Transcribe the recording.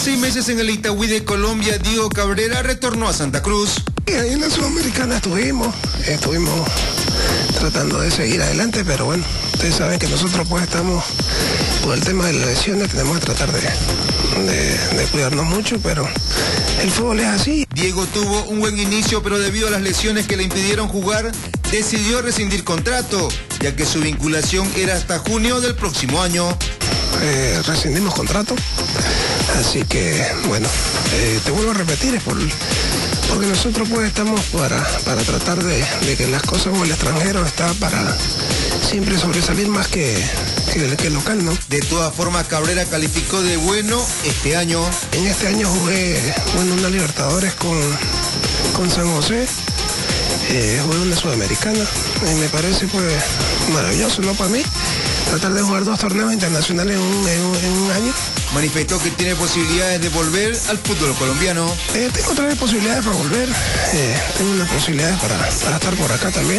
seis meses en el Itagüí de Colombia, Diego Cabrera retornó a Santa Cruz. Y ahí en la Sudamericana estuvimos, estuvimos tratando de seguir adelante, pero bueno, ustedes saben que nosotros pues estamos, por el tema de las lesiones, tenemos que tratar de, de, de cuidarnos mucho, pero el fútbol es así. Diego tuvo un buen inicio, pero debido a las lesiones que le impidieron jugar, decidió rescindir contrato, ya que su vinculación era hasta junio del próximo año. Eh, rescindimos contrato, así que bueno, eh, te vuelvo a repetir, es por, porque nosotros pues estamos para, para tratar de, de que las cosas o el extranjero está para siempre sobresalir más que, que, local, ¿no? De todas formas, Cabrera calificó de bueno este año. En este año jugué bueno, una Libertadores con, con San José, eh, jugué una Sudamericana, y me parece pues maravilloso, ¿no? Para mí, tratar de jugar dos torneos internacionales en un, en un- en un año. Manifestó que tiene posibilidades de volver al fútbol colombiano. Eh, tengo vez posibilidades para volver, eh, tengo unas posibilidades para, para estar por acá también.